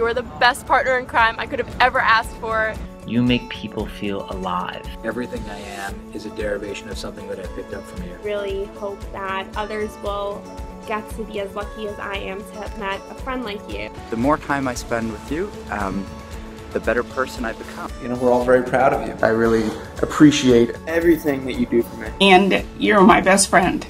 You are the best partner in crime I could have ever asked for. You make people feel alive. Everything I am is a derivation of something that I picked up from you. Really hope that others will get to be as lucky as I am to have met a friend like you. The more time I spend with you, um, the better person I become. You know, we're all very proud of you. I really appreciate everything that you do for me. And you're my best friend.